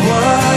what?